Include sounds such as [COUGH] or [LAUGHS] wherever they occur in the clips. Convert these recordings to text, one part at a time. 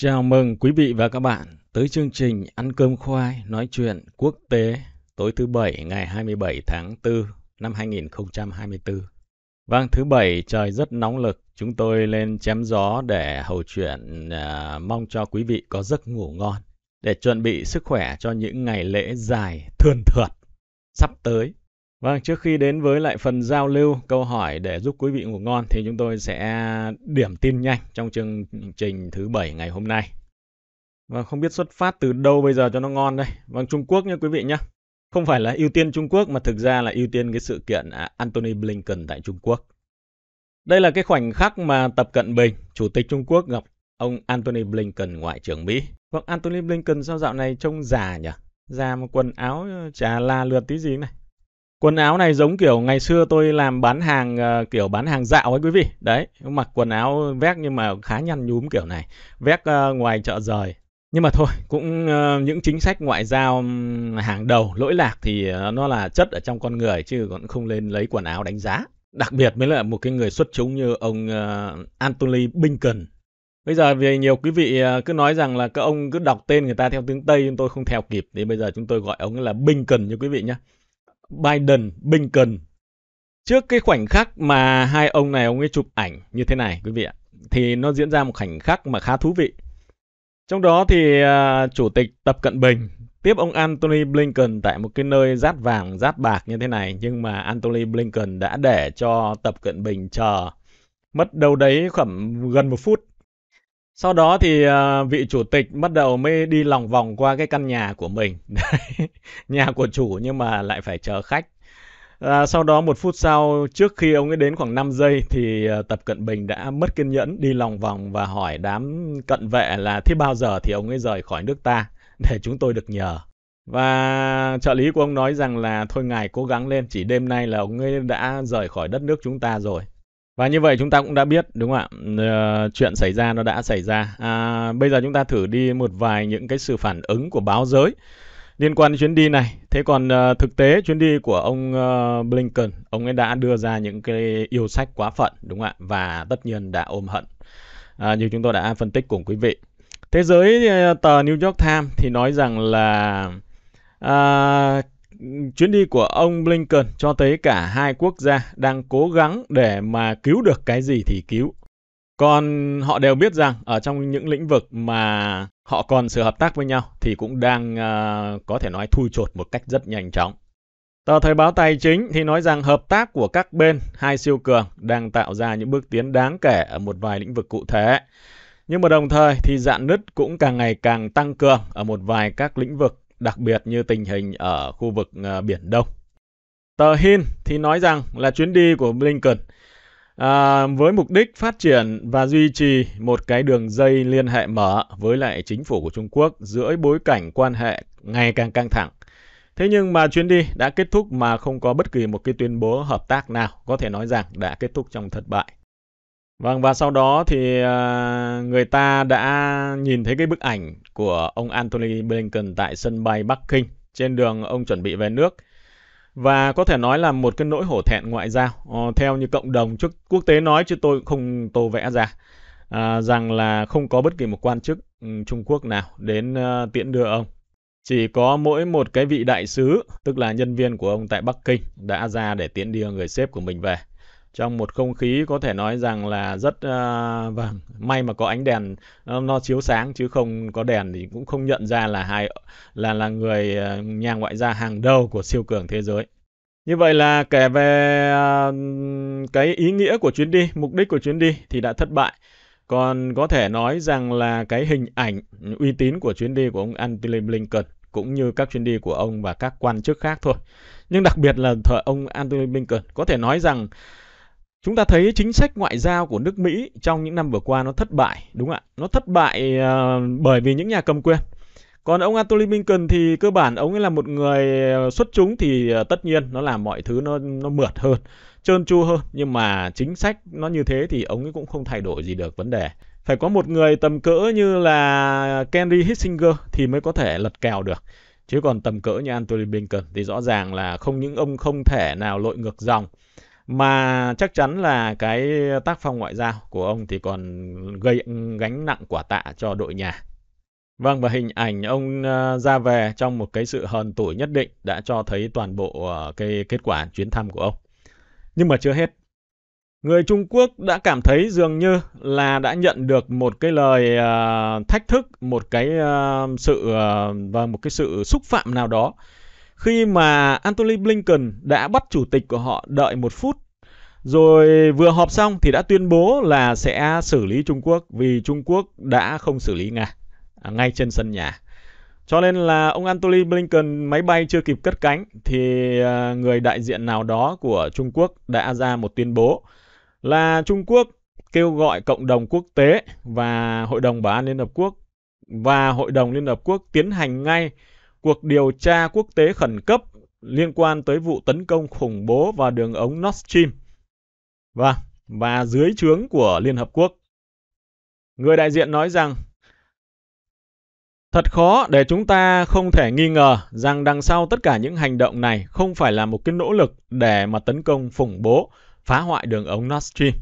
Chào mừng quý vị và các bạn tới chương trình Ăn cơm khoai nói chuyện quốc tế tối thứ Bảy ngày 27 tháng 4 năm 2024. Vâng, thứ Bảy trời rất nóng lực, chúng tôi lên chém gió để hầu chuyện à, mong cho quý vị có giấc ngủ ngon để chuẩn bị sức khỏe cho những ngày lễ dài thườn thượt sắp tới. Vâng, trước khi đến với lại phần giao lưu câu hỏi để giúp quý vị ngủ ngon thì chúng tôi sẽ điểm tin nhanh trong chương trình thứ bảy ngày hôm nay. Vâng, không biết xuất phát từ đâu bây giờ cho nó ngon đây. Vâng, Trung Quốc nha quý vị nhé. Không phải là ưu tiên Trung Quốc mà thực ra là ưu tiên cái sự kiện à, Anthony Blinken tại Trung Quốc. Đây là cái khoảnh khắc mà Tập Cận Bình, Chủ tịch Trung Quốc gặp ông Anthony Blinken, Ngoại trưởng Mỹ. Vâng, Anthony Blinken sao dạo này trông già nhỉ? Già một quần áo chả la lượt tí gì này. Quần áo này giống kiểu ngày xưa tôi làm bán hàng uh, kiểu bán hàng dạo ấy quý vị. Đấy, mặc quần áo vét nhưng mà khá nhăn nhúm kiểu này. Vét uh, ngoài chợ rời. Nhưng mà thôi, cũng uh, những chính sách ngoại giao hàng đầu lỗi lạc thì uh, nó là chất ở trong con người chứ còn không lên lấy quần áo đánh giá. Đặc biệt mới là một cái người xuất chúng như ông uh, Antony Blinken. Bây giờ vì nhiều quý vị cứ nói rằng là các ông cứ đọc tên người ta theo tiếng Tây nhưng tôi không theo kịp thì bây giờ chúng tôi gọi ông là Blinken như quý vị nhé. Biden, Blinken. Trước cái khoảnh khắc mà hai ông này ông ấy chụp ảnh như thế này quý vị ạ, thì nó diễn ra một khoảnh khắc mà khá thú vị. Trong đó thì uh, Chủ tịch Tập Cận Bình tiếp ông Anthony Blinken tại một cái nơi rát vàng, rát bạc như thế này. Nhưng mà Anthony Blinken đã để cho Tập Cận Bình chờ mất đâu đấy khoảng gần một phút. Sau đó thì uh, vị chủ tịch bắt đầu mới đi lòng vòng qua cái căn nhà của mình. [LAUGHS] nhà của chủ nhưng mà lại phải chờ khách. À, sau đó một phút sau, trước khi ông ấy đến khoảng 5 giây thì uh, Tập Cận Bình đã mất kiên nhẫn đi lòng vòng và hỏi đám cận vệ là thế bao giờ thì ông ấy rời khỏi nước ta [LAUGHS] để chúng tôi được nhờ. Và trợ lý của ông nói rằng là thôi ngài cố gắng lên, chỉ đêm nay là ông ấy đã rời khỏi đất nước chúng ta rồi. Và như vậy chúng ta cũng đã biết đúng không ạ? Uh, chuyện xảy ra nó đã xảy ra. À, bây giờ chúng ta thử đi một vài những cái sự phản ứng của báo giới liên quan đến chuyến đi này. Thế còn uh, thực tế chuyến đi của ông uh, Blinken, ông ấy đã đưa ra những cái yêu sách quá phận đúng không ạ? Và tất nhiên đã ôm hận. À, như chúng tôi đã phân tích cùng quý vị. Thế giới uh, tờ New York Times thì nói rằng là uh, chuyến đi của ông Blinken cho thấy cả hai quốc gia đang cố gắng để mà cứu được cái gì thì cứu. Còn họ đều biết rằng ở trong những lĩnh vực mà họ còn sự hợp tác với nhau thì cũng đang uh, có thể nói thui chột một cách rất nhanh chóng. Tờ Thời báo Tài chính thì nói rằng hợp tác của các bên hai siêu cường đang tạo ra những bước tiến đáng kể ở một vài lĩnh vực cụ thể. Nhưng mà đồng thời thì dạn nứt cũng càng ngày càng tăng cường ở một vài các lĩnh vực đặc biệt như tình hình ở khu vực uh, Biển Đông. Tờ Hin thì nói rằng là chuyến đi của Blinken à, với mục đích phát triển và duy trì một cái đường dây liên hệ mở với lại chính phủ của Trung Quốc giữa bối cảnh quan hệ ngày càng căng thẳng. Thế nhưng mà chuyến đi đã kết thúc mà không có bất kỳ một cái tuyên bố hợp tác nào có thể nói rằng đã kết thúc trong thất bại. Vâng và sau đó thì à, người ta đã nhìn thấy cái bức ảnh của ông Antony Blinken tại sân bay Bắc Kinh trên đường ông chuẩn bị về nước. Và có thể nói là một cái nỗi hổ thẹn ngoại giao ờ, theo như cộng đồng chức quốc tế nói chứ tôi không tô vẽ ra à, rằng là không có bất kỳ một quan chức ừ, Trung Quốc nào đến uh, tiễn đưa ông. Chỉ có mỗi một cái vị đại sứ tức là nhân viên của ông tại Bắc Kinh đã ra để tiễn đưa người sếp của mình về trong một không khí có thể nói rằng là rất uh, vâng may mà có ánh đèn nó, nó chiếu sáng chứ không có đèn thì cũng không nhận ra là hai là là người uh, nhà ngoại giao hàng đầu của siêu cường thế giới. Như vậy là kể về uh, cái ý nghĩa của chuyến đi mục đích của chuyến đi thì đã thất bại. Còn có thể nói rằng là cái hình ảnh uy tín của chuyến đi của ông Antony Blinken cũng như các chuyến đi của ông và các quan chức khác thôi. Nhưng đặc biệt là ông Antony Blinken có thể nói rằng Chúng ta thấy chính sách ngoại giao của nước Mỹ trong những năm vừa qua nó thất bại, đúng không ạ? Nó thất bại uh, bởi vì những nhà cầm quyền. Còn ông Antony Blinken thì cơ bản ông ấy là một người ờ, xuất chúng thì ờ, tất nhiên nó làm mọi thứ nó nó mượt hơn, trơn tru hơn. Nhưng mà chính sách nó như thế thì ông ấy cũng không thay đổi gì được vấn đề. Phải có một người tầm cỡ như là Henry Kissinger thì mới có thể lật kèo được. Chứ còn tầm cỡ như Antony Blinken thì rõ ràng là không những ông không thể nào lội ngược dòng mà chắc chắn là cái tác phong ngoại giao của ông thì còn gây gánh nặng quả tạ cho đội nhà. Vâng, và hình ảnh ông ờ, ra về trong một cái sự hờn tủi nhất định đã cho thấy toàn bộ ờ, cái kết quả chuyến thăm của ông. Nhưng mà chưa hết. Người Trung Quốc đã cảm thấy dường như là đã nhận được một cái lời uh, thách thức, một cái uh, sự uh, và một cái sự xúc phạm nào đó khi mà Anthony Blinken đã bắt chủ tịch của họ đợi một phút rồi vừa họp xong thì đã tuyên bố là sẽ xử lý Trung Quốc vì Trung Quốc đã không xử lý Nga à, ngay trên sân nhà. Cho nên là ông Antony Blinken máy bay chưa kịp cất cánh thì à, người đại diện nào đó của Trung Quốc đã ra một tuyên bố là Trung Quốc kêu gọi cộng đồng quốc tế và Hội đồng Bảo an Liên Hợp Quốc và Hội đồng Liên Hợp Quốc tiến hành ngay cuộc điều tra quốc tế khẩn cấp liên quan tới vụ tấn công khủng bố vào đường ống Nord Stream. Và, và dưới trướng của Liên Hợp Quốc. Người đại diện nói rằng Thật khó để chúng ta không thể nghi ngờ rằng đằng sau tất cả những hành động này không phải là một cái nỗ lực để mà tấn công khủng bố, phá hoại đường ống Nord Stream.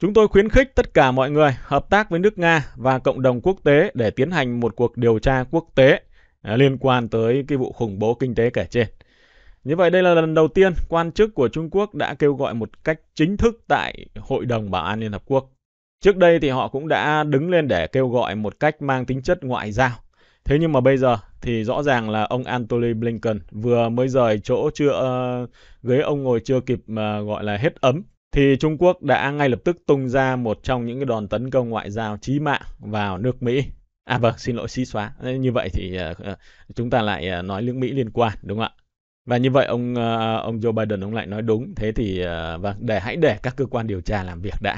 Chúng tôi khuyến khích tất cả mọi người hợp tác với nước Nga và cộng đồng quốc tế để tiến hành một cuộc điều tra quốc tế à, liên quan tới cái vụ khủng bố kinh tế kể trên. Như vậy đây là lần đầu tiên quan chức của Trung Quốc đã kêu gọi một cách chính thức tại Hội đồng Bảo an Liên Hợp Quốc. Trước đây thì họ cũng đã đứng lên để kêu gọi một cách mang tính chất ngoại giao. Thế nhưng mà bây giờ thì rõ ràng là ông Antony Blinken vừa mới rời chỗ chưa uh, ghế ông ngồi chưa kịp uh, gọi là hết ấm thì Trung Quốc đã ngay lập tức tung ra một trong những cái đòn tấn công ngoại giao chí mạng vào nước Mỹ. À vâng, xin lỗi xí xóa. Như vậy thì uh, chúng ta lại uh, nói nước Mỹ liên quan đúng không ạ? Và như vậy ông uh, ông Joe Biden ông lại nói đúng. Thế thì uh, vâng, để hãy để các cơ quan điều tra làm việc đã.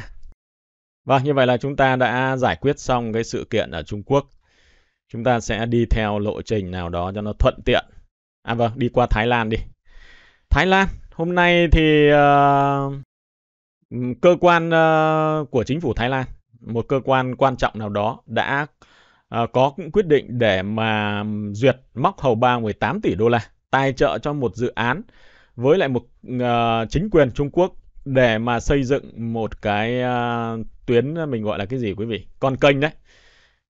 Vâng, như vậy là chúng ta đã giải quyết xong cái sự kiện ở Trung Quốc. Chúng ta sẽ đi theo lộ trình nào đó cho nó thuận tiện. À vâng, đi qua Thái Lan đi. Thái Lan, hôm nay thì uh, cơ quan uh, của chính phủ Thái Lan, một cơ quan quan trọng nào đó đã à, có quyết định để mà duyệt móc hầu bao 18 tỷ đô la tài trợ cho một dự án với lại một uh, chính quyền Trung Quốc để mà xây dựng một cái uh, tuyến mình gọi là cái gì quý vị? Con kênh đấy.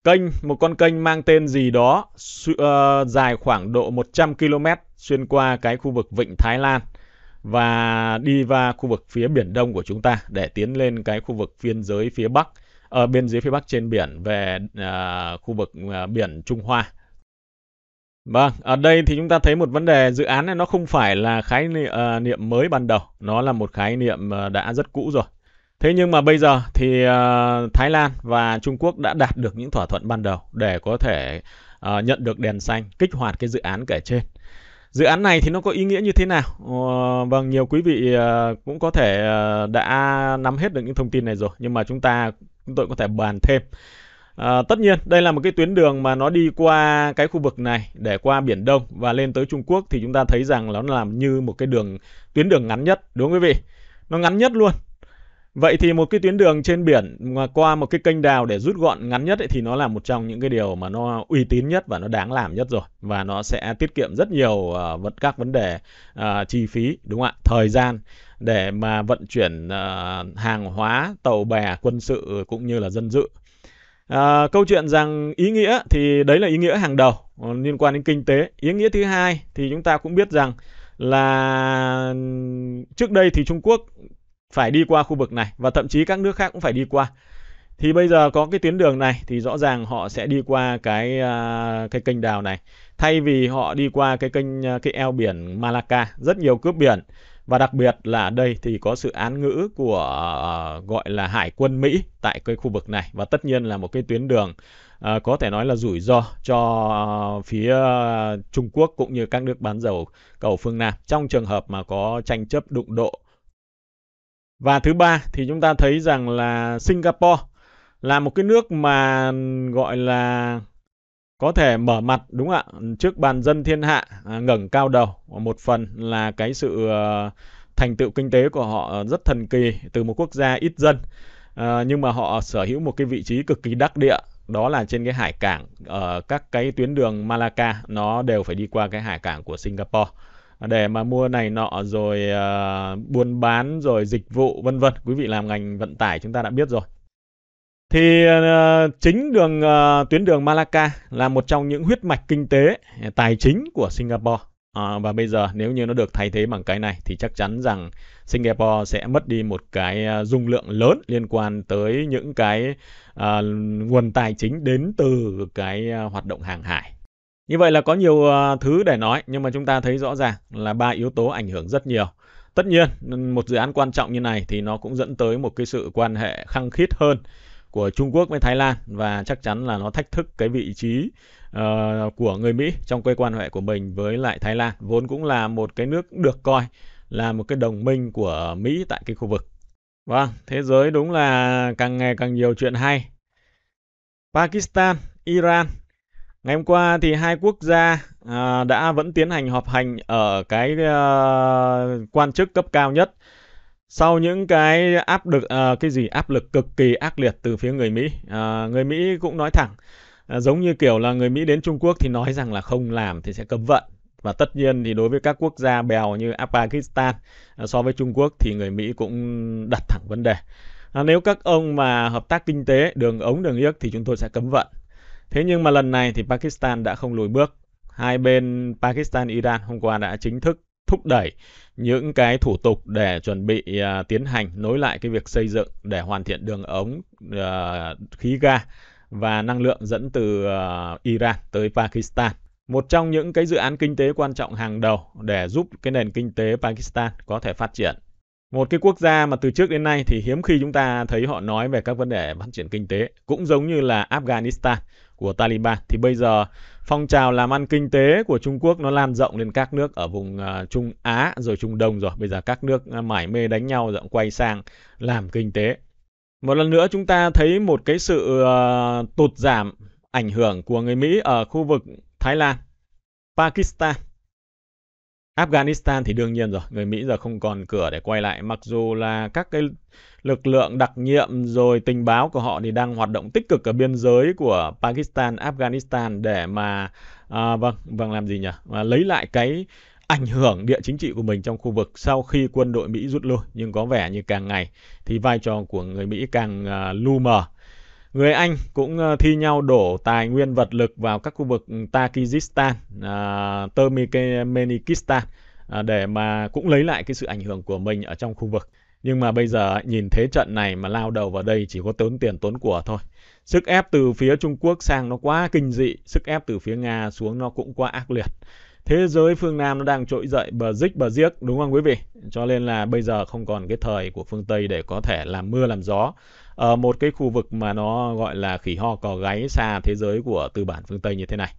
Kênh một con kênh mang tên gì đó uh, dài khoảng độ 100 km xuyên qua cái khu vực vịnh Thái Lan và đi vào khu vực phía biển Đông của chúng ta để tiến lên cái khu vực biên giới phía Bắc ở bên biên giới phía Bắc trên biển về à, khu vực à, biển Trung Hoa Vâng, ở đây thì chúng ta thấy một vấn đề dự án này nó không phải là khái niệm, à, niệm mới ban đầu, nó là một khái niệm à, đã rất cũ rồi. Thế nhưng mà bây giờ thì à, Thái Lan và Trung Quốc đã đạt được những thỏa thuận ban đầu để có thể à, nhận được đèn xanh kích hoạt cái dự án kể trên. Dự án này thì nó có ý nghĩa như thế nào? Ờ, vâng, nhiều quý vị à, cũng có thể à, đã nắm hết được những thông tin này rồi, nhưng mà chúng ta chúng tôi có thể bàn thêm. À, tất nhiên đây là một cái tuyến đường mà nó đi qua cái khu vực này để qua biển Đông và lên tới Trung Quốc thì chúng ta thấy rằng nó làm như một cái đường tuyến đường ngắn nhất đúng không quý vị? Nó ngắn nhất luôn. Vậy thì một cái tuyến đường trên biển mà qua một cái kênh đào để rút gọn ngắn nhất ấy, thì nó là một trong những cái điều mà nó uy tín nhất và nó đáng làm nhất rồi và nó sẽ tiết kiệm rất nhiều uh, các vấn đề uh, chi phí đúng không ạ? Thời gian để mà vận chuyển uh, hàng hóa, tàu bè, quân sự cũng như là dân dự. À, câu chuyện rằng ý nghĩa thì đấy là ý nghĩa hàng đầu liên quan đến kinh tế. Ý nghĩa thứ hai thì chúng ta cũng biết rằng là trước đây thì Trung Quốc phải đi qua khu vực này và thậm chí các nước khác cũng phải đi qua. Thì bây giờ có cái tuyến đường này thì rõ ràng họ sẽ đi qua cái à, cái kênh đào này thay vì họ đi qua cái kênh à, cái eo biển Malacca rất nhiều cướp biển và đặc biệt là ở đây thì có sự án ngữ của uh, gọi là hải quân Mỹ tại cái khu vực này và tất nhiên là một cái tuyến đường uh, có thể nói là rủi ro cho uh, phía Trung Quốc cũng như các nước bán dầu cầu phương Nam trong trường hợp mà có tranh chấp đụng độ. Và thứ ba thì chúng ta thấy rằng là Singapore là một cái nước mà gọi là có thể mở mặt đúng không ạ? Trước bàn dân thiên hạ à, ngẩng cao đầu. Một phần là cái sự uh, thành tựu kinh tế của họ rất thần kỳ từ một quốc gia ít dân ờ, nhưng mà họ sở hữu một cái vị trí cực kỳ đắc địa. Đó là trên cái hải cảng ở các cái tuyến đường Malacca nó đều phải đi qua cái hải cảng của Singapore để mà mua này nọ rồi uh, buôn bán rồi dịch vụ vân vân. Quý vị làm ngành vận tải chúng ta đã biết rồi. Thì uh, chính đường uh, tuyến đường Malacca là một trong những huyết mạch kinh tế tài chính của Singapore. À, và bây giờ nếu như nó được thay thế bằng cái này thì chắc chắn rằng Singapore sẽ mất đi một cái dung lượng lớn liên quan tới những cái uh, nguồn tài chính đến từ cái hoạt động hàng hải. Như vậy là có nhiều ờ, thứ để nói nhưng mà chúng ta thấy rõ ràng là ba yếu tố ảnh hưởng rất nhiều. Tất nhiên một dự án quan trọng như này thì nó cũng dẫn tới một cái sự quan hệ khăng khít hơn của Trung Quốc với Thái Lan và chắc chắn là nó thách thức cái vị trí uh, của người Mỹ trong cái quan hệ của mình với lại Thái Lan vốn cũng là một cái nước được coi là một cái đồng minh của Mỹ tại cái khu vực. Vâng, thế giới đúng là càng ngày càng nhiều chuyện hay. Pakistan, Iran. Ngày hôm qua thì hai quốc gia uh, đã vẫn tiến hành họp hành ở cái uh, quan chức cấp cao nhất sau những cái áp lực uh, cái gì áp lực cực kỳ ác liệt từ phía người Mỹ. Uh, người Mỹ cũng nói thẳng uh, giống như kiểu là người Mỹ đến Trung Quốc thì nói rằng là không làm thì sẽ cấm vận. Và tất nhiên thì đối với các quốc gia bèo như Pakistan uh, so với Trung Quốc thì người Mỹ cũng đặt thẳng vấn đề. À, nếu các ông mà hợp tác kinh tế đường ống đường yếc thì chúng tôi sẽ cấm vận thế nhưng mà lần này thì Pakistan đã không lùi bước hai bên Pakistan Iran hôm qua đã chính thức thúc đẩy những cái thủ tục để chuẩn bị uh, tiến hành nối lại cái việc xây dựng để hoàn thiện đường ống uh, khí ga và năng lượng dẫn từ uh, Iran tới Pakistan. Một trong những cái dự án kinh tế quan trọng hàng đầu để giúp cái nền kinh tế Pakistan có thể phát triển. Một cái quốc gia mà từ trước đến nay thì hiếm khi chúng ta thấy họ nói về các vấn đề phát triển kinh tế, cũng giống như là Afghanistan của Taliban thì bây giờ phong trào làm ăn kinh tế của Trung Quốc nó lan rộng lên các nước ở vùng uh, Trung Á rồi Trung Đông rồi. Bây giờ các nước uh, mải mê đánh nhau rộng quay sang làm kinh tế. Một lần nữa chúng ta thấy một cái sự uh, tụt giảm ảnh hưởng của người Mỹ ở khu vực Thái Lan, Pakistan, Afghanistan thì đương nhiên rồi, người Mỹ giờ không còn cửa để quay lại mặc dù là các cái lực lượng đặc nhiệm rồi tình báo của họ thì đang hoạt động tích cực ở biên giới của Pakistan, Afghanistan để mà à, vâng, vâng làm gì nhỉ? Mà lấy lại cái ảnh hưởng địa chính trị của mình trong khu vực sau khi quân đội Mỹ rút lui nhưng có vẻ như càng ngày thì vai trò của người Mỹ càng uh, lu mờ. Người Anh cũng ờ, thi nhau đổ tài nguyên vật lực vào các khu vực Tajikistan, uh, à, Turkmenistan uh, để mà cũng lấy lại cái sự ảnh hưởng của mình ở trong khu vực. Nhưng mà bây giờ nhìn thế trận này mà lao đầu vào đây chỉ có tốn tiền tốn của thôi. Sức ép từ phía Trung Quốc sang nó quá kinh dị, sức ép từ phía Nga xuống nó cũng quá ác liệt. Thế giới phương Nam nó đang trỗi dậy bờ dích bờ giếc đúng không quý vị? Cho nên là bây giờ không còn cái thời của phương Tây để có thể làm mưa làm gió ở một cái khu vực mà nó gọi là khỉ ho cò gáy xa thế giới của tư bản phương Tây như thế này.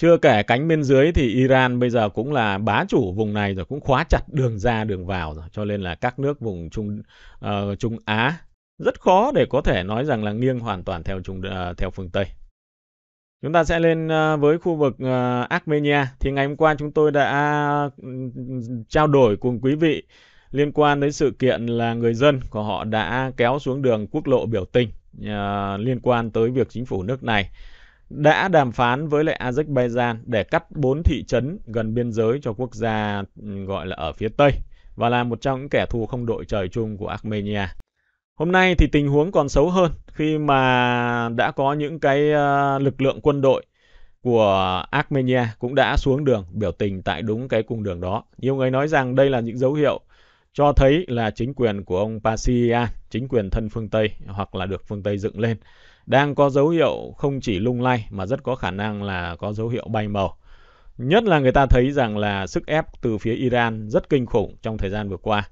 Chưa kể cánh bên dưới thì Iran bây giờ cũng là bá chủ vùng này rồi cũng khóa chặt đường ra đường vào rồi cho nên là các nước vùng Trung uh, Trung Á rất khó để có thể nói rằng là nghiêng hoàn toàn theo Trung uh, theo phương Tây. Chúng ta sẽ lên với khu vực Armenia thì ngày hôm qua chúng tôi đã ừ, trao đổi cùng quý vị liên quan đến sự kiện là người dân của họ đã kéo xuống đường quốc lộ biểu tình uh, liên quan tới việc chính phủ nước này đã đàm phán với lại Azerbaijan để cắt bốn thị trấn gần biên giới cho quốc gia ừ, gọi là ở phía Tây và là một trong những kẻ thù không đội trời chung của Armenia. Hôm nay thì tình huống còn xấu hơn khi mà đã có những cái uh, lực lượng quân đội của Armenia cũng đã xuống đường biểu tình tại đúng cái cung đường đó. Nhiều người nói rằng đây là những dấu hiệu cho thấy là chính quyền của ông Pasia, chính quyền thân phương Tây hoặc là được phương Tây dựng lên đang có dấu hiệu không chỉ lung lay mà rất có khả năng là có dấu hiệu bay màu. Nhất là người ta thấy rằng là sức ép từ phía Iran rất kinh khủng trong thời gian vừa qua.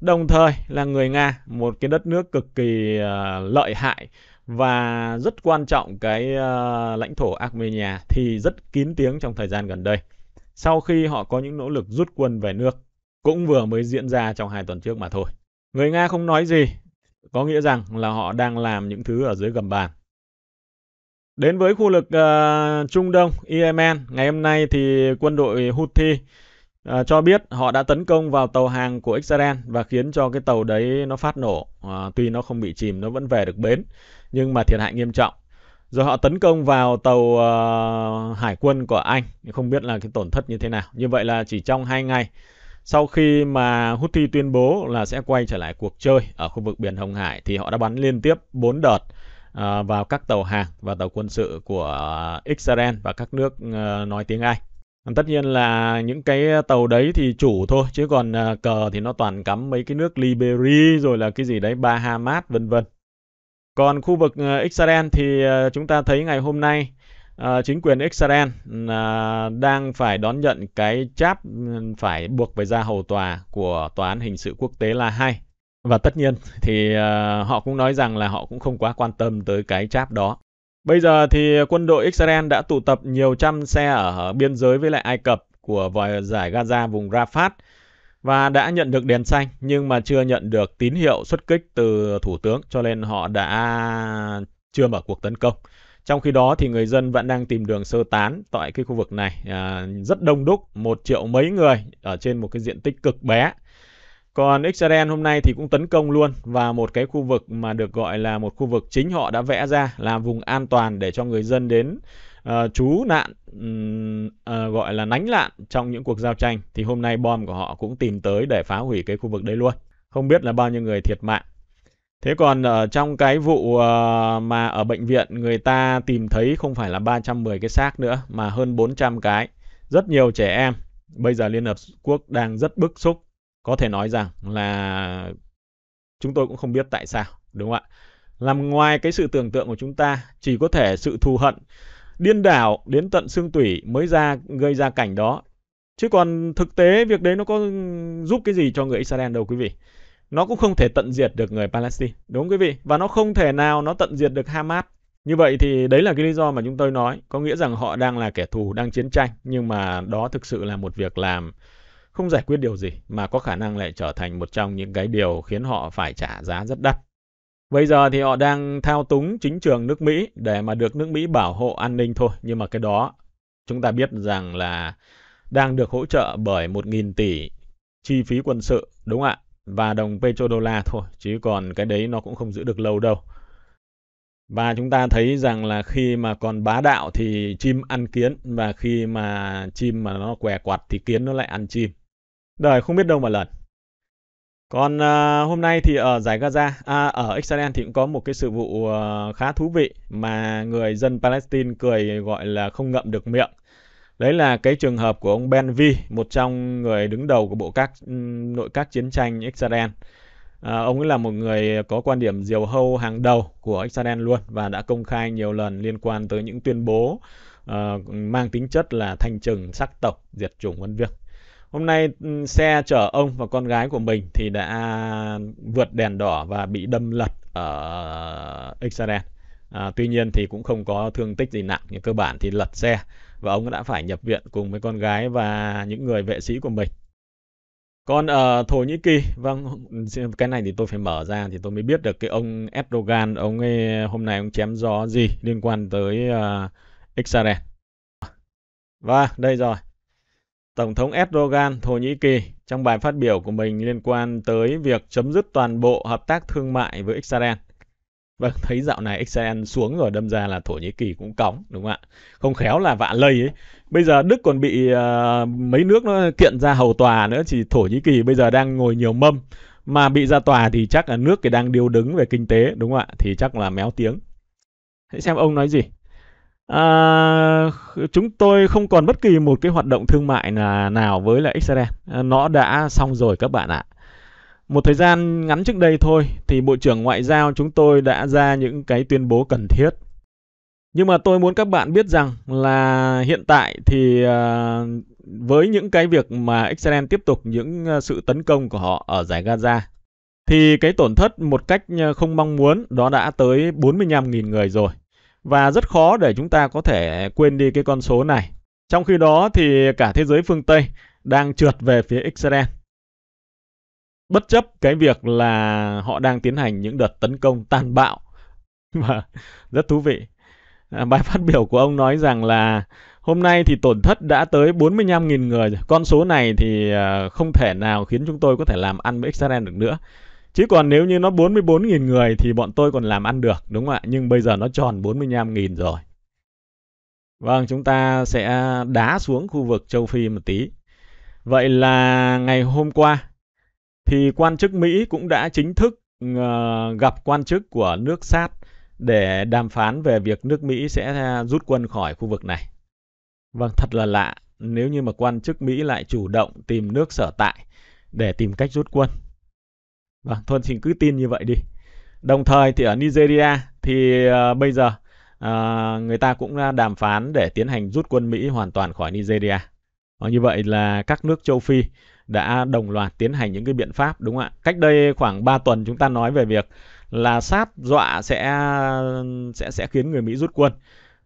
Đồng thời là người Nga, một cái đất nước cực kỳ uh, lợi hại và rất quan trọng cái uh, lãnh thổ Armenia thì rất kín tiếng trong thời gian gần đây. Sau khi họ có những nỗ lực rút quân về nước, cũng vừa mới diễn ra trong hai tuần trước mà thôi. Người Nga không nói gì, có nghĩa rằng là họ đang làm những thứ ở dưới gầm bàn. Đến với khu vực uh, ờ, Trung Đông, Yemen, ngày hôm nay thì quân đội Houthi uh, cho biết họ đã tấn công vào tàu hàng của Israel và khiến cho cái tàu đấy nó phát nổ. Uh, tuy nó không bị chìm, nó vẫn về được bến, nhưng mà thiệt hại nghiêm trọng. rồi họ tấn công vào tàu uh, hải quân của Anh không biết là cái tổn thất như thế nào như vậy là chỉ trong hai ngày sau khi mà Houthi tuyên bố là sẽ quay trở lại cuộc chơi ở khu vực biển Hồng Hải thì họ đã bắn liên tiếp 4 đợt uh, vào các tàu hàng và tàu quân sự của Israel và các nước uh, nói tiếng Anh. Tất nhiên là những cái tàu đấy thì chủ thôi chứ còn uh, cờ thì nó toàn cắm mấy cái nước Liberia rồi là cái gì đấy Bahamas vân vân. Còn khu vực ờ, Israel thì ờ, chúng ta thấy ngày hôm nay uh, chính quyền Israel uh, đang phải đón nhận cái cháp ừ, phải buộc phải ra hầu tòa của tòa án hình sự quốc tế La Hay và tất nhiên thì uh, họ cũng nói rằng là họ cũng không quá quan tâm tới cái cháp đó Bây giờ thì quân đội Israel đã tụ tập nhiều trăm xe ở biên giới với lại Ai Cập của vòi giải Gaza vùng Rafah và đã nhận được đèn xanh nhưng mà chưa nhận được tín hiệu xuất kích từ thủ tướng cho nên họ đã chưa mở cuộc tấn công. Trong khi đó thì người dân vẫn đang tìm đường sơ tán tại cái khu vực này à, rất đông đúc, một triệu mấy người ở trên một cái diện tích cực bé. Còn Israel hôm nay thì cũng tấn công luôn vào một cái khu vực mà được gọi là một khu vực chính họ đã vẽ ra là vùng an toàn để cho người dân đến uh, trú nạn um, uh, gọi là nánh lạn trong những cuộc giao tranh thì hôm nay bom của họ cũng tìm tới để phá hủy cái khu vực đấy luôn. Không biết là bao nhiêu người thiệt mạng. Thế còn ở trong cái vụ ờ, mà ở bệnh viện người ta tìm thấy không phải là 310 cái xác nữa, mà hơn 400 cái. Rất nhiều trẻ em. Bây giờ Liên Hợp Quốc đang rất bức xúc có thể nói rằng là chúng tôi cũng không biết tại sao, đúng không ạ làm ngoài cái sự tưởng tượng của chúng ta, chỉ có thể sự thù hận, điên đảo đến tận xương tủy mới ra, gây ra cảnh đó chứ còn thực tế việc đấy nó có giúp cái gì cho người Israel đâu quý vị nó cũng không thể tận diệt được người Palestine đúng không quý vị và nó không thể nào nó tận diệt được Hamas như vậy thì đấy là cái lý do mà chúng tôi nói có nghĩa rằng họ đang là kẻ thù đang chiến tranh nhưng mà đó thực sự là một việc làm không giải quyết điều gì mà có khả năng lại trở thành một trong những cái điều khiến họ phải trả giá rất đắt. Bây giờ thì họ đang thao túng chính trường nước Mỹ để mà được nước Mỹ bảo hộ an ninh thôi. Nhưng mà cái đó chúng ta biết rằng là đang được hỗ trợ bởi 1.000 tỷ chi phí quân sự, đúng không ạ? Và đồng petrodollar thôi, chứ còn cái đấy nó cũng không giữ được lâu đâu. Và chúng ta thấy rằng là khi mà còn bá đạo thì chim ăn kiến và khi mà chim mà nó què quạt thì kiến nó lại ăn chim. Đời không biết đâu mà lần. Còn uh, hôm nay thì ở giải Gaza, à, ở Israel thì cũng có một cái sự vụ uh, khá thú vị mà người dân Palestine cười gọi là không ngậm được miệng. Đấy là cái trường hợp của ông Ben Vi, một trong người đứng đầu của bộ các ừ, nội các chiến tranh Israel. À, ông ấy là một người có quan điểm diều hâu hàng đầu của Israel luôn và đã công khai nhiều lần liên quan tới những tuyên bố uh, mang tính chất là thanh trừng, sắc tộc, diệt chủng vân việc. Hôm nay ừ, xe chở ông và con gái của mình thì đã vượt đèn đỏ và bị đâm lật ở Israel. À, tuy nhiên thì cũng không có thương tích gì nặng, nhưng cơ bản thì lật xe và ông đã phải nhập viện cùng với con gái và những người vệ sĩ của mình. Còn ở Thổ Nhĩ Kỳ, vâng, cái này thì tôi phải mở ra thì tôi mới biết được cái ông Erdogan, ông ấy hôm nay ông chém gió gì liên quan tới uh, Israel. Và đây rồi. Tổng thống Erdogan Thổ Nhĩ Kỳ trong bài phát biểu của mình liên quan tới việc chấm dứt toàn bộ hợp tác thương mại với Israel. Vâng, thấy dạo này Israel xuống rồi đâm ra là Thổ Nhĩ Kỳ cũng cóng, đúng không ạ? Không khéo là vạ lây ấy. Bây giờ Đức còn bị uh, mấy nước nó kiện ra hầu tòa nữa, thì Thổ Nhĩ Kỳ bây giờ đang ngồi nhiều mâm. Mà bị ra tòa thì chắc là nước thì đang điêu đứng về kinh tế, đúng không ạ? Thì chắc là méo tiếng. Hãy xem ông nói gì. À, chúng tôi không còn bất kỳ một cái hoạt động thương mại là nào với lại Israel. À, nó đã xong rồi các bạn ạ. Một thời gian ngắn trước đây thôi thì Bộ trưởng Ngoại giao chúng tôi đã ra những cái tuyên bố cần thiết. Nhưng mà tôi muốn các bạn biết rằng là hiện tại thì à, với những cái việc mà Israel tiếp tục những à, sự tấn công của họ ở giải Gaza, thì cái tổn thất một cách à, không mong muốn đó đã tới 45.000 người rồi. Và rất khó để chúng ta có thể quên đi cái con số này. Trong khi đó thì cả thế giới phương Tây đang trượt về phía Israel. Bất chấp cái việc là họ đang tiến hành những đợt tấn công tàn bạo. [LAUGHS] Và rất thú vị. À, bài phát biểu của ông nói rằng là hôm nay thì tổn thất đã tới 45.000 người. Con số này thì à, không thể nào khiến chúng tôi có thể làm ăn với Israel được nữa. Chứ còn nếu như nó 44.000 người thì bọn tôi còn làm ăn được, đúng không ạ? Nhưng bây giờ nó tròn 45.000 rồi. Vâng, chúng ta sẽ đá xuống khu vực châu Phi một tí. Vậy là ngày hôm qua thì quan chức Mỹ cũng đã chính thức uh, gặp quan chức của nước sát để đàm phán về việc nước Mỹ sẽ à, rút quân khỏi khu vực này. Vâng, thật là lạ nếu như mà quan chức Mỹ lại chủ động tìm nước sở tại để tìm cách rút quân. Vâng, thôi thì cứ tin như vậy đi. Đồng thời thì ở Nigeria thì uh, bây giờ uh, người ta cũng à, đàm phán để tiến hành rút quân Mỹ hoàn toàn khỏi Nigeria. Ờ, như vậy là các nước châu Phi đã đồng loạt tiến hành những cái biện pháp đúng không ạ? Cách đây khoảng 3 tuần chúng ta nói về việc là sát dọa sẽ sẽ sẽ khiến người Mỹ rút quân.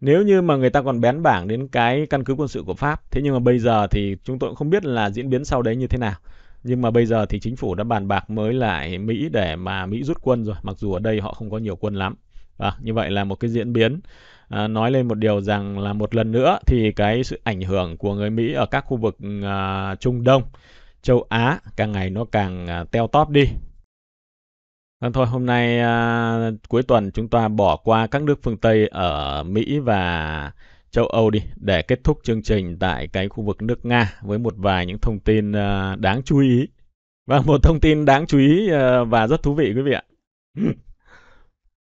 Nếu như mà người ta còn bén bảng đến cái căn cứ quân sự của Pháp, thế nhưng mà bây giờ thì chúng tôi cũng không biết là diễn biến sau đấy như thế nào. Nhưng mà bây giờ thì chính phủ đã bàn bạc mới lại Mỹ để mà Mỹ rút quân rồi, mặc dù ở đây họ không có nhiều quân lắm. À, như vậy là một cái diễn biến à, nói lên một điều rằng là một lần nữa thì cái sự ảnh hưởng của người Mỹ ở các khu vực à, Trung Đông, châu Á càng ngày nó càng à, teo tóp đi. Vâng thôi, hôm nay à, cuối tuần chúng ta bỏ qua các nước phương Tây ở Mỹ và châu Âu đi để kết thúc chương trình tại cái khu vực nước Nga với một vài những thông tin à, đáng chú ý. Và một thông tin đáng chú ý à, và rất thú vị quý vị ạ.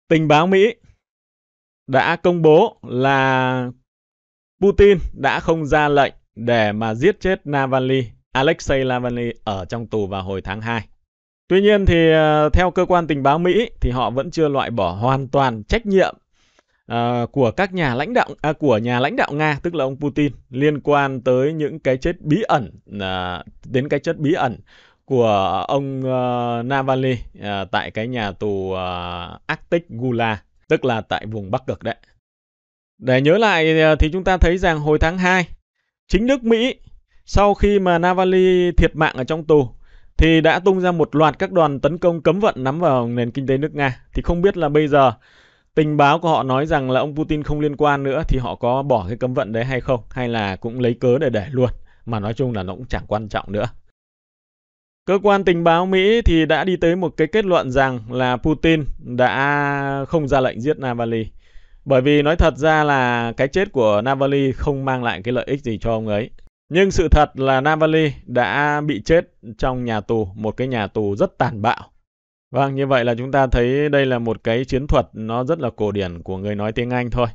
Tình báo Mỹ đã công bố là Putin đã không ra lệnh để mà giết chết Navalny, Alexei Navalny ở trong tù vào hồi tháng 2. Tuy nhiên thì ờ, theo cơ quan tình báo Mỹ thì họ vẫn chưa loại bỏ hoàn toàn trách nhiệm uh, của các nhà lãnh đạo à, của nhà lãnh đạo Nga tức là ông Putin liên quan tới những cái chết bí ẩn uh, đến cái chết bí ẩn của ông uh, Navalny uh, tại cái nhà tù uh, Arctic Gula tức là tại vùng Bắc Cực đấy. Để nhớ lại ờ, thì chúng ta thấy rằng hồi tháng 2 chính nước Mỹ, sau khi mà Navalny thiệt mạng ở trong tù, thì đã tung ra một loạt các đoàn tấn công cấm vận nắm vào nền kinh tế nước Nga. Thì không biết là bây giờ, tình báo của họ nói rằng là ông Putin không liên quan nữa thì họ có bỏ cái cấm vận đấy hay không, hay là cũng lấy cớ để để luôn mà nói chung là nó cũng chẳng quan trọng nữa. Cơ quan tình báo Mỹ thì đã đi tới một cái kết luận rằng là Putin đã không ra lệnh giết Navalny. Bởi vì nói thật ra là cái chết của Navalny không mang lại cái lợi ích gì cho ông ấy. Nhưng sự thật là Navalny đã bị chết trong nhà tù, một cái nhà tù rất tàn bạo. Vâng, như vậy là chúng ta thấy đây là một cái chiến thuật nó rất là cổ điển của người nói tiếng Anh thôi.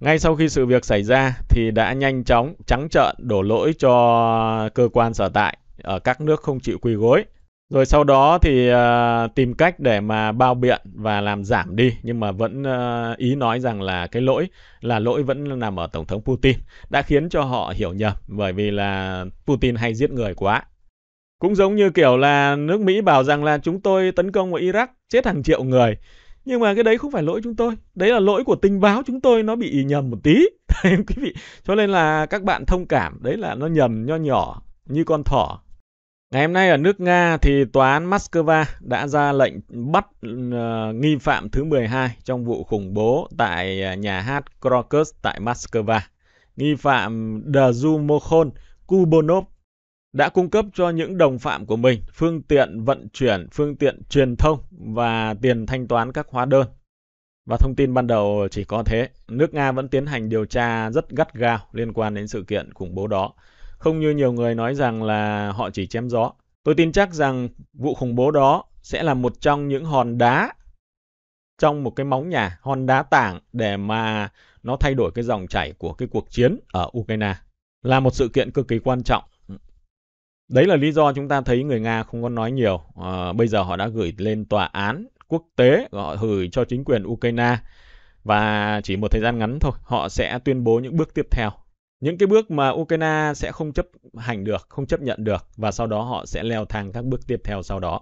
Ngay sau khi sự việc xảy ra thì đã nhanh chóng trắng trợn đổ lỗi cho cơ quan sở tại ở các nước không chịu quỳ gối. Rồi sau đó thì uh, tìm cách để mà bao biện và làm giảm đi nhưng mà vẫn uh, ý nói rằng là cái lỗi là lỗi vẫn nằm ở tổng thống Putin đã khiến cho họ hiểu nhầm bởi vì là Putin hay giết người quá. Cũng giống như kiểu là nước Mỹ bảo rằng là chúng tôi tấn công vào Iraq chết hàng triệu người. Nhưng mà cái đấy không phải lỗi chúng tôi. Đấy là lỗi của tình báo chúng tôi nó bị nhầm một tí. [LAUGHS] quý vị. Cho nên là các bạn thông cảm. Đấy là nó nhầm nho nhỏ như con thỏ Ngày hôm nay ở nước Nga thì tòa án Moscow đã ra lệnh bắt uh, nghi phạm thứ 12 trong vụ khủng bố tại ờ, nhà hát Krokus tại Moscow. Nghi phạm Dzumokhon Kubonov đã cung cấp cho những đồng phạm của mình phương tiện vận chuyển, phương tiện truyền thông và tiền thanh toán các hóa đơn. Và thông tin ban đầu chỉ có thế. Nước Nga vẫn tiến hành điều tra rất gắt gao liên quan đến sự kiện khủng bố đó. Không như nhiều người nói rằng là họ chỉ chém gió. Tôi tin chắc rằng vụ khủng bố đó sẽ là một trong những hòn đá trong một cái móng nhà, hòn đá tảng để mà nó thay đổi cái dòng chảy của cái cuộc chiến ở Ukraine. Là một sự kiện cực kỳ quan trọng. Đấy là lý do chúng ta thấy người Nga không có nói nhiều. À, bây giờ họ đã gửi lên tòa án quốc tế, họ gửi cho chính quyền Ukraine và chỉ một thời gian ngắn thôi, họ sẽ tuyên bố những bước tiếp theo những cái bước mà Ukraine sẽ không chấp hành được, không chấp nhận được và sau đó họ sẽ leo thang các bước tiếp theo sau đó.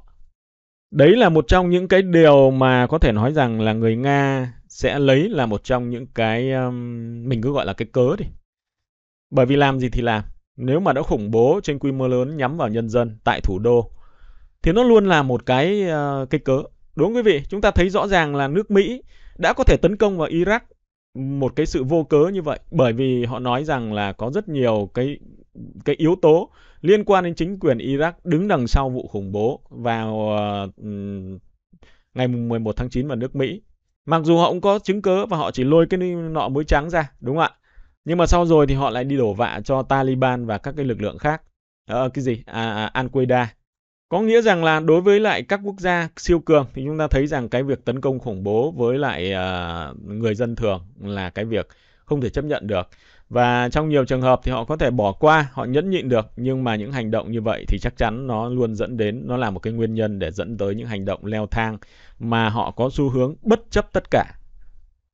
Đấy là một trong những cái điều mà có thể nói rằng là người Nga sẽ lấy là một trong những cái um, mình cứ gọi là cái cớ đi. Bởi vì làm gì thì làm, nếu mà đã khủng bố trên quy mô lớn nhắm vào nhân dân tại thủ đô thì nó luôn là một cái uh, cái cớ. Đúng quý vị, chúng ta thấy rõ ràng là nước Mỹ đã có thể tấn công vào Iraq một cái sự vô cớ như vậy bởi vì họ nói rằng là có rất nhiều cái cái yếu tố liên quan đến chính quyền Iraq đứng đằng sau vụ khủng bố vào uh, ngày 11 tháng 9 vào nước Mỹ. Mặc dù họ cũng có chứng cớ và họ chỉ lôi cái nọ muối trắng ra, đúng không ạ? Nhưng mà sau rồi thì họ lại đi đổ vạ cho Taliban và các cái lực lượng khác. Ờ, cái gì? À, à, Al-Qaeda. Có nghĩa rằng là đối với lại các quốc gia siêu cường thì chúng ta thấy rằng cái việc tấn công khủng bố với lại uh, người dân thường là cái việc không thể chấp nhận được. Và trong nhiều trường hợp thì họ có thể bỏ qua, họ nhẫn nhịn được, nhưng mà những hành động như vậy thì chắc chắn nó luôn dẫn đến, nó là một cái nguyên nhân để dẫn tới những hành động leo thang mà họ có xu hướng bất chấp tất cả.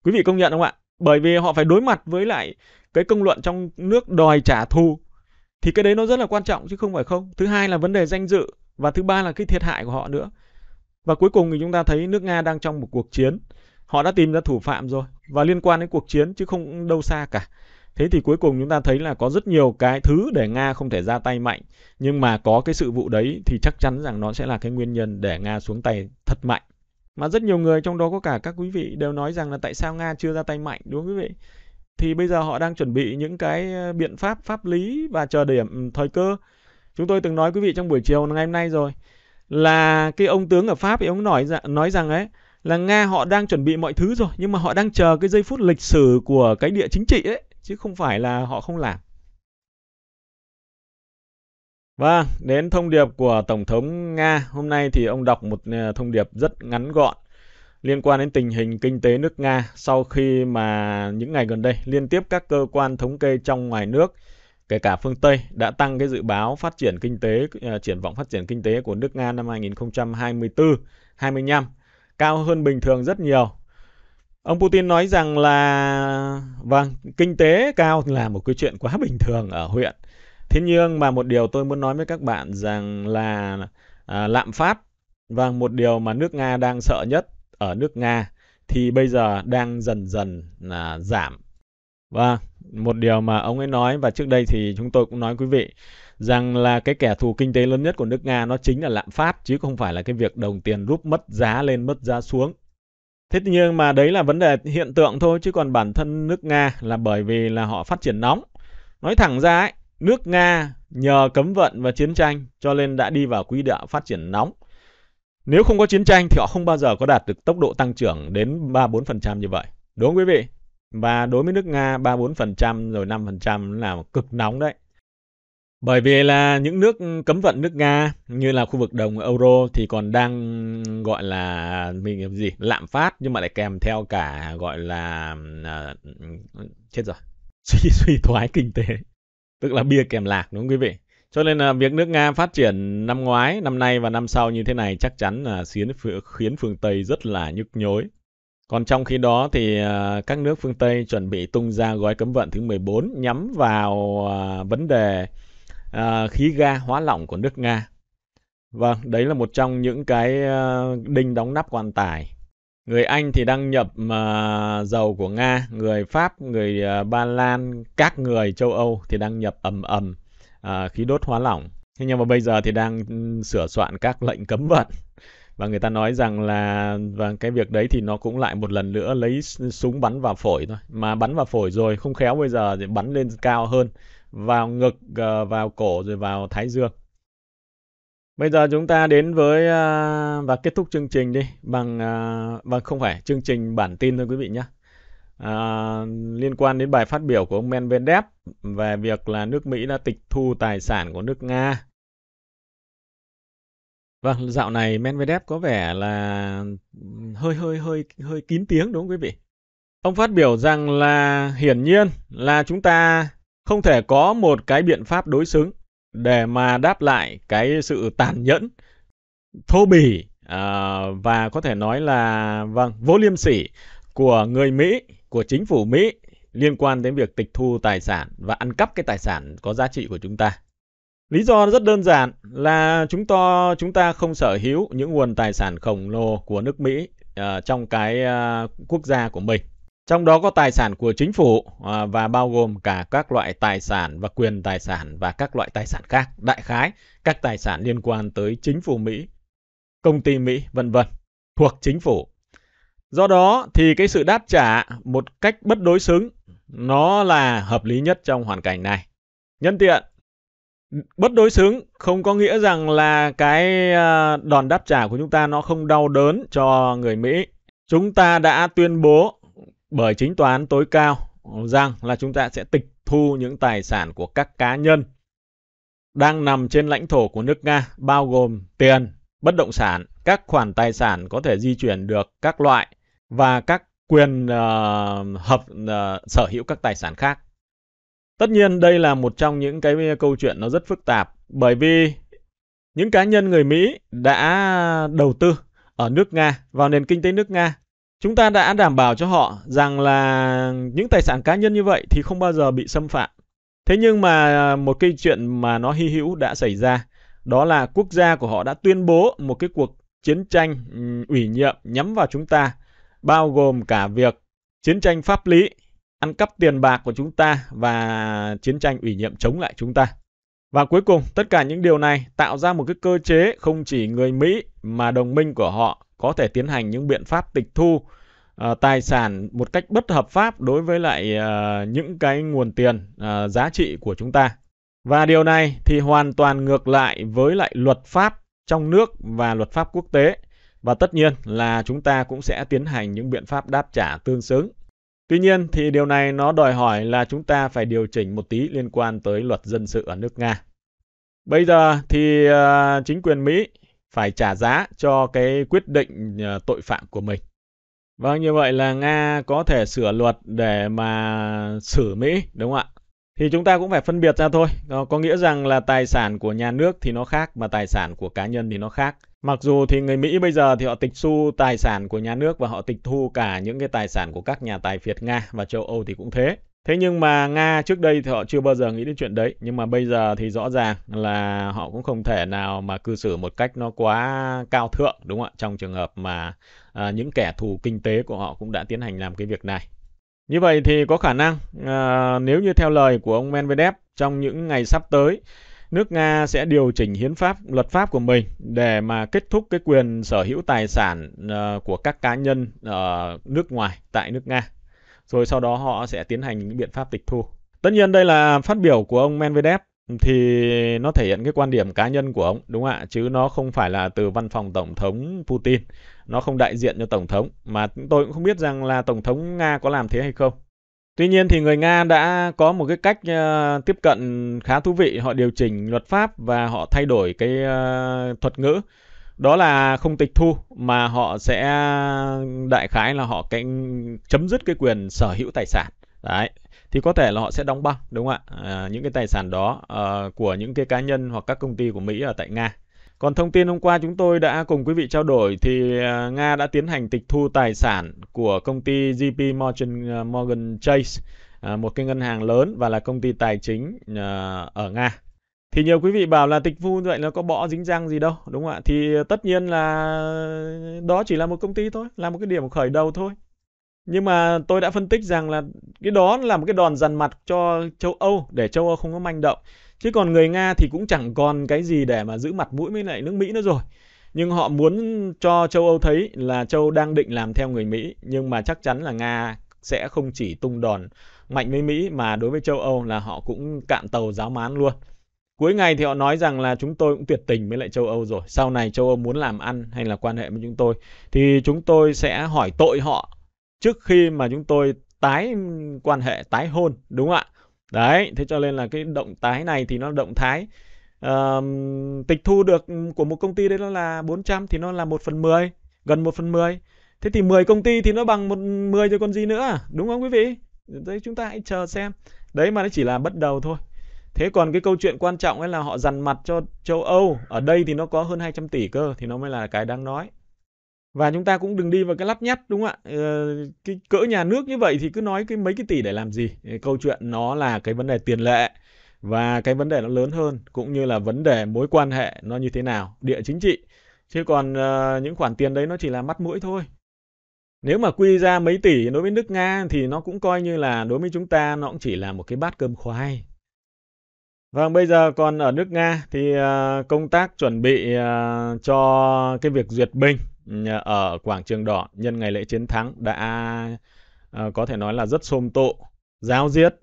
Quý vị công nhận không ạ? Bởi vì họ phải đối mặt với lại cái công luận trong nước đòi trả thù thì cái đấy nó rất là quan trọng chứ không phải không. Thứ hai là vấn đề danh dự và thứ ba là cái thiệt hại của họ nữa. Và cuối cùng thì chúng ta thấy nước Nga đang trong một cuộc chiến. Họ đã tìm ra thủ phạm rồi và liên quan đến cuộc chiến chứ không đâu xa cả. Thế thì cuối cùng chúng ta thấy là có rất nhiều cái thứ để Nga không thể ra tay mạnh. Nhưng mà có cái sự vụ đấy thì chắc chắn rằng nó sẽ là cái nguyên nhân để Nga xuống tay thật mạnh. Mà rất nhiều người trong đó có cả các quý vị đều nói rằng là tại sao Nga chưa ra tay mạnh, đúng không quý vị? Thì bây giờ họ đang chuẩn bị những cái ờ, biện pháp pháp lý và chờ điểm thời cơ. Chúng tôi từng nói quý vị trong buổi chiều ngày hôm nay rồi là cái ông tướng ở Pháp ấy ông nói rằng nói rằng ấy là Nga họ đang chuẩn bị mọi thứ rồi nhưng mà họ đang chờ cái giây phút lịch sử của cái địa chính trị ấy chứ không phải là họ không làm. Vâng, đến thông điệp của Tổng thống Nga. Hôm nay thì ông đọc một ờ, thông điệp rất ngắn gọn liên quan đến tình hình kinh tế nước Nga sau khi mà những ngày gần đây liên tiếp các cơ quan thống kê trong ngoài nước kể cả phương Tây đã tăng cái dự báo phát triển kinh tế uh, triển vọng phát triển kinh tế của nước Nga năm 2024 25 cao hơn bình thường rất nhiều. Ông Putin nói rằng là vâng, kinh tế cao là một cái chuyện quá [LAUGHS] bình thường ở huyện. Thế nhưng mà một điều tôi muốn nói với các bạn rằng là à, lạm phát và vâng, một điều mà nước Nga đang sợ nhất ở nước Nga thì bây giờ đang dần dần là giảm. Và một điều mà ông ấy nói và trước đây thì chúng tôi cũng nói quý vị rằng là cái kẻ thù kinh tế lớn nhất của nước Nga nó chính là lạm phát chứ không phải là cái việc đồng tiền rút mất giá lên mất giá xuống. Thế nhưng mà đấy là vấn đề hiện tượng thôi chứ còn bản thân nước Nga là bởi vì là họ phát triển nóng. Nói thẳng ra ấy, nước Nga nhờ cấm vận và chiến tranh cho nên đã đi vào quỹ đạo phát triển nóng. Nếu không có chiến tranh thì họ không bao giờ có đạt được tốc độ tăng trưởng đến 3-4% như vậy. Đúng không quý vị? Và đối với nước Nga 3-4% rồi 5% là cực nóng đấy. Bởi vì là những nước cấm vận nước Nga như là khu vực đồng euro thì còn đang gọi là mình gì lạm phát nhưng mà lại kèm theo cả gọi là uh, chết rồi [LAUGHS] suy suy thoái kinh tế tức là bia kèm lạc đúng không quý vị cho nên là việc nước Nga phát triển năm ngoái, năm nay và năm sau như thế này chắc chắn là khiến, khiến phương Tây rất là nhức nhối. Còn trong khi đó thì à, các nước phương Tây chuẩn bị tung ra gói cấm vận thứ 14 nhắm vào à, vấn đề à, khí ga hóa lỏng của nước Nga. Vâng, đấy là một trong những cái đinh đóng nắp quan tài. Người Anh thì đang nhập dầu của Nga, người Pháp, người Ba Lan, các người châu Âu thì đang nhập ầm ầm khí đốt hóa lỏng. Thế nhưng mà bây giờ thì đang ừ, sửa soạn các lệnh cấm vận và người ta nói rằng là và cái việc đấy thì nó cũng lại một lần nữa lấy súng bắn vào phổi thôi. Mà bắn vào phổi rồi không khéo bây giờ thì bắn lên cao hơn vào ngực ờ, vào cổ rồi vào thái dương. Bây giờ chúng ta đến với ờ, và kết thúc chương trình đi bằng và không phải chương trình bản tin thôi quý vị nhé. À, liên quan đến bài phát biểu của ông Medvedev về việc là nước Mỹ đã tịch thu tài sản của nước Nga. Vâng, dạo này Medvedev có vẻ là ừ, hơi hơi hơi hơi kín tiếng đúng không quý vị? Ông phát biểu rằng là hiển nhiên là chúng ta không thể có một cái biện pháp đối xứng để mà đáp lại cái sự tàn nhẫn, thô bỉ à, và có thể nói là vâng vô liêm sỉ của người Mỹ của chính phủ Mỹ liên quan đến việc tịch thu tài sản và ăn cắp cái tài sản có giá trị của chúng ta. Lý do rất đơn giản là chúng ta chúng ta không sở hữu những nguồn tài sản khổng lồ của nước Mỹ uh, trong cái uh, quốc gia của mình. Trong đó có tài sản của chính phủ uh, và bao gồm cả các loại tài sản và quyền tài sản và các loại tài sản khác, đại khái các tài sản liên quan tới chính phủ Mỹ, công ty Mỹ, vân vân thuộc chính phủ Do đó thì cái sự đáp trả một cách bất đối xứng nó là hợp lý nhất trong hoàn cảnh này. Nhân tiện, bất đối xứng không có nghĩa rằng là cái à, đòn đáp trả của chúng ta nó không đau đớn cho người Mỹ. Chúng ta đã tuyên bố bởi chính tòa án tối cao rằng là chúng ta sẽ tịch thu những tài sản của các cá nhân đang nằm trên lãnh thổ của nước Nga, bao gồm tiền, bất động sản, các khoản tài sản có thể di chuyển được các loại và các quyền uh, hợp uh, sở hữu các tài sản khác. Tất nhiên đây là một trong những cái câu chuyện nó rất phức tạp bởi vì những cá nhân người Mỹ đã đầu tư ở nước Nga vào nền kinh tế nước Nga. Chúng ta đã đảm bảo cho họ rằng là những tài sản cá nhân như vậy thì không bao giờ bị xâm phạm. Thế nhưng mà một cái chuyện mà nó hy hữu đã xảy ra, đó là quốc gia của họ đã tuyên bố một cái cuộc chiến tranh ừ, ủy nhiệm nhắm vào chúng ta, bao gồm cả việc chiến tranh pháp lý ăn cắp tiền bạc của chúng ta và chiến tranh ủy nhiệm chống lại chúng ta. Và cuối cùng, tất cả những điều này tạo ra một cái cơ chế không chỉ người Mỹ mà đồng minh của họ có thể tiến hành những biện pháp tịch thu uh, tài sản một cách bất hợp pháp đối với lại uh, những cái nguồn tiền uh, giá trị của chúng ta. Và điều này thì hoàn toàn ngược lại với lại luật pháp trong nước và luật pháp quốc tế. Và tất nhiên là chúng ta cũng sẽ tiến hành những biện pháp đáp trả tương xứng Tuy nhiên thì điều này nó đòi hỏi là chúng ta phải điều chỉnh một tí liên quan tới luật dân sự ở nước Nga. Bây giờ thì uh, chính quyền Mỹ phải trả giá cho cái quyết định uh, tội phạm của mình. Vâng, như vậy là Nga có thể sửa luật để mà xử Mỹ, đúng không ạ? Thì chúng ta cũng phải phân biệt ra thôi. Ờ, có nghĩa rằng là tài sản của nhà nước thì nó khác, mà tài sản của cá nhân thì nó khác. Mặc dù thì người Mỹ bây giờ thì họ tịch thu tài sản của nhà nước và họ tịch thu cả những cái tài sản của các nhà tài phiệt Nga và châu Âu thì cũng thế. Thế nhưng mà Nga trước đây thì họ chưa bao giờ nghĩ đến chuyện đấy. Nhưng mà bây giờ thì rõ ràng là họ cũng không thể nào mà cư xử một cách nó quá cao thượng đúng không ạ? Trong trường hợp mà à, những kẻ thù kinh tế của họ cũng đã tiến hành làm cái việc này. Như vậy thì có khả năng à, nếu như theo lời của ông Medvedev trong những ngày sắp tới nước Nga sẽ điều chỉnh hiến pháp, luật pháp của mình để mà kết thúc cái quyền sở hữu tài sản uh, của các cá nhân ở uh, nước ngoài tại nước Nga. Rồi sau đó họ sẽ tiến hành những biện pháp tịch thu. Tất nhiên đây là phát biểu của ông Medvedev thì nó thể hiện cái quan điểm cá nhân của ông đúng không ạ chứ nó không phải là từ văn phòng tổng thống Putin nó không đại diện cho tổng thống mà tôi cũng không biết rằng là tổng thống Nga có làm thế hay không Tuy nhiên thì người Nga đã có một cái cách uh, tiếp cận khá thú vị, họ điều chỉnh luật pháp và họ thay đổi cái uh, thuật ngữ. Đó là không tịch thu mà họ sẽ ờ, đại khái là họ cái chấm dứt cái quyền sở hữu tài sản. Đấy. Thì có thể là họ sẽ đóng băng đúng không ạ? À, những cái tài sản đó uh, của những cái cá nhân hoặc các công ty của Mỹ ở tại Nga. Còn thông tin hôm qua chúng tôi đã cùng quý vị trao đổi thì à, Nga đã tiến hành tịch thu tài sản của công ty JP Morgan, à, Morgan Chase, à, một cái ngân hàng lớn và là công ty tài chính ở Nga. Thì nhiều quý vị bảo là tịch thu vậy nó có bỏ dính răng gì đâu, đúng không ạ? Thì tất nhiên là đó chỉ là một công ty thôi, là một cái điểm khởi đầu thôi. Nhưng mà tôi đã phân tích rằng là cái đó là một cái đòn dằn mặt cho châu Âu để châu Âu không có manh động. Chứ còn người Nga thì cũng chẳng còn cái gì để mà giữ mặt mũi với lại nước Mỹ nữa rồi. Nhưng họ muốn cho châu Âu thấy là châu đang định làm theo người Mỹ. Nhưng mà chắc chắn là Nga sẽ không chỉ tung đòn mạnh với Mỹ mà đối với châu Âu là họ cũng cạn tàu giáo mán luôn. Cuối ngày thì họ nói rằng là chúng tôi cũng tuyệt tình với lại châu Âu rồi. Sau này châu Âu muốn làm ăn hay là quan hệ với chúng tôi thì chúng tôi sẽ hỏi tội họ trước khi mà chúng tôi tái quan hệ, tái hôn, đúng không ạ? Đấy thế cho nên là cái động thái này thì nó động thái uh, tịch thu được của một công ty đấy nó là 400 thì nó là 1 phần 10 gần 1 phần 10 thế thì 10 công ty thì nó bằng một 10 rồi còn gì nữa đúng không quý vị? Đấy chúng ta hãy chờ xem. Đấy mà nó chỉ là bắt đầu thôi. Thế còn cái câu chuyện quan trọng ấy là họ dằn mặt cho châu Âu ở đây thì nó có hơn 200 tỷ cơ thì nó mới là cái đáng nói và chúng ta cũng đừng đi vào cái lắp nhắt đúng không ạ? Ờ, cái cỡ nhà nước như vậy thì cứ nói cái mấy cái tỷ để làm gì? Ờ, câu chuyện nó là cái vấn đề tiền lệ và cái vấn đề nó lớn hơn cũng như là vấn đề mối quan hệ nó như thế nào địa chính trị. Chứ còn uh, những khoản tiền đấy nó chỉ là mắt mũi thôi. Nếu mà quy ra mấy tỷ đối với nước nga thì nó cũng coi như là đối với chúng ta nó cũng chỉ là một cái bát cơm khoai. Vâng, bây giờ còn ở nước Nga thì uh, công tác chuẩn bị uh, cho cái việc duyệt binh. Ờ, ở quảng trường đỏ nhân ngày lễ chiến thắng đã uh, có thể nói là rất xôm tụ, giáo diết.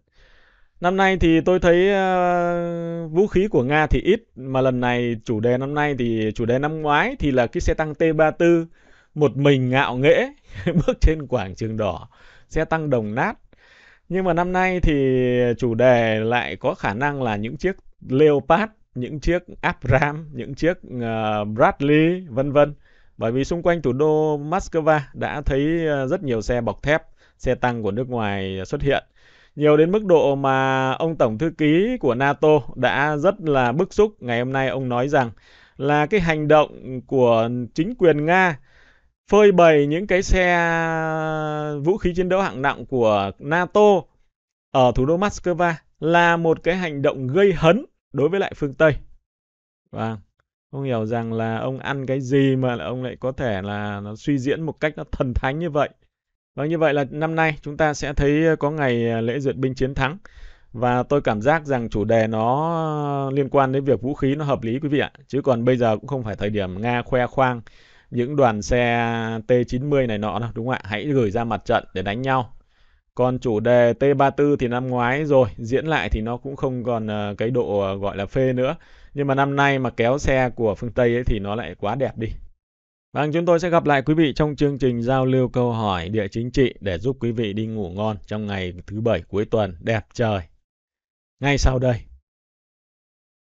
Năm nay thì tôi thấy uh, vũ khí của Nga thì ít mà lần này chủ đề năm nay thì chủ đề năm ngoái thì là cái xe tăng T34 một mình ngạo nghễ [LAUGHS] bước trên quảng trường đỏ, xe tăng đồng nát. Nhưng mà năm nay thì chủ đề lại có khả năng là những chiếc Leopard, những chiếc Abram, những chiếc uh, Bradley vân vân. Bởi vì xung quanh thủ đô Moscow đã thấy ờ, rất nhiều xe bọc thép, xe tăng của nước ngoài xuất hiện nhiều đến mức độ mà ông tổng thư ký của NATO đã rất là bức xúc. Ngày hôm nay ông nói rằng là cái hành động của chính quyền Nga phơi bày những cái xe vũ khí chiến đấu hạng nặng của NATO ở thủ đô Moscow là một cái hành động gây hấn đối với lại phương Tây. Vâng. Không hiểu rằng là ông ăn cái gì mà ông lại có thể là nó suy diễn một cách nó thần thánh như vậy. và như vậy là năm nay chúng ta sẽ thấy ờ, có ngày ờ, lễ duyệt binh chiến thắng. Và tôi cảm giác rằng chủ đề nó ờ, liên quan đến việc vũ khí nó hợp lý quý vị ạ. Chứ còn bây giờ cũng không phải thời điểm Nga khoe khoang những đoàn xe T-90 này nọ đâu, đúng không ạ? Hãy gửi ra mặt trận để đánh nhau. Còn chủ đề T-34 thì năm ngoái rồi, diễn lại thì nó cũng không còn cái độ gọi là phê nữa. Nhưng mà năm nay mà kéo xe của phương Tây ấy thì nó lại quá đẹp đi. Vâng, chúng tôi sẽ gặp lại quý vị trong chương trình giao lưu câu hỏi địa chính trị để giúp quý vị đi ngủ ngon trong ngày thứ bảy cuối tuần đẹp trời. Ngay sau đây.